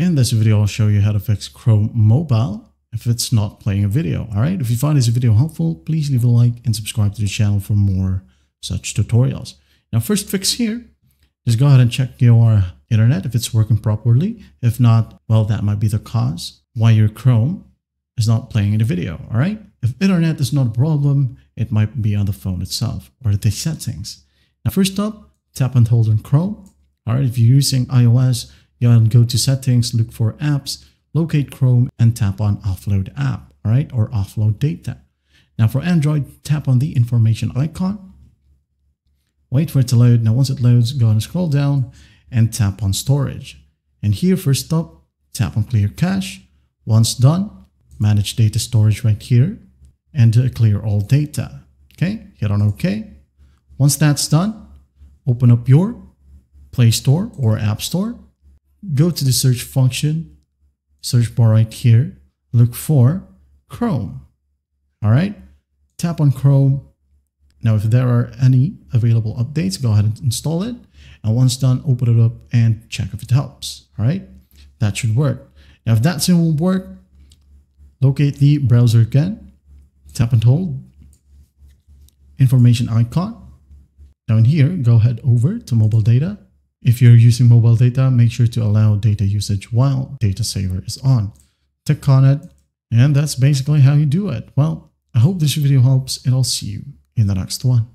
In this video, I'll show you how to fix Chrome Mobile if it's not playing a video. All right. If you find this video helpful, please leave a like and subscribe to the channel for more such tutorials. Now, first fix here, just go ahead and check your internet if it's working properly. If not, well, that might be the cause why your Chrome is not playing the video. All right. If internet is not a problem, it might be on the phone itself or the settings. Now, first up, tap and hold on Chrome. All right. If you're using iOS, you go to settings, look for apps, locate Chrome and tap on offload app, all right, or offload data. Now for Android, tap on the information icon, wait for it to load. Now once it loads, go and scroll down and tap on storage. And here first up, tap on clear cache. Once done, manage data storage right here and uh, clear all data. Okay, hit on OK. Once that's done, open up your Play Store or App Store go to the search function, search bar right here, look for Chrome. All right, tap on Chrome. Now, if there are any available updates, go ahead and install it. And once done, open it up and check if it helps. All right, that should work. Now, if that still won't work, locate the browser again, tap and hold, information icon. Down here, go ahead over to mobile data if you're using mobile data, make sure to allow data usage while data saver is on. Click on it, and that's basically how you do it. Well, I hope this video helps, and I'll see you in the next one.